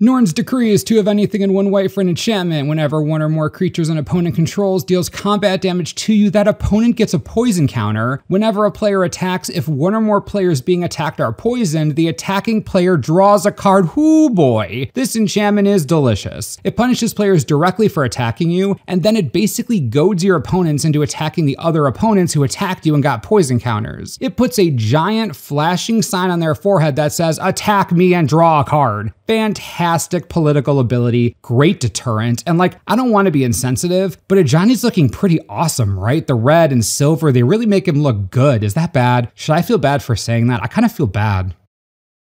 Norn's Decree is two of anything in one white for an enchantment. Whenever one or more creatures an opponent controls deals combat damage to you, that opponent gets a poison counter. Whenever a player attacks, if one or more players being attacked are poisoned, the attacking player draws a card. Whoo boy! This enchantment is delicious. It punishes players directly for attacking you, and then it basically goads your opponents into attacking the other opponents who attacked you and got poison counters. It puts a giant flashing sign on their forehead that says, Attack me and draw a card. Fantastic political ability, great deterrent, and like, I don't want to be insensitive, but Ajani's looking pretty awesome, right? The red and silver, they really make him look good. Is that bad? Should I feel bad for saying that? I kind of feel bad.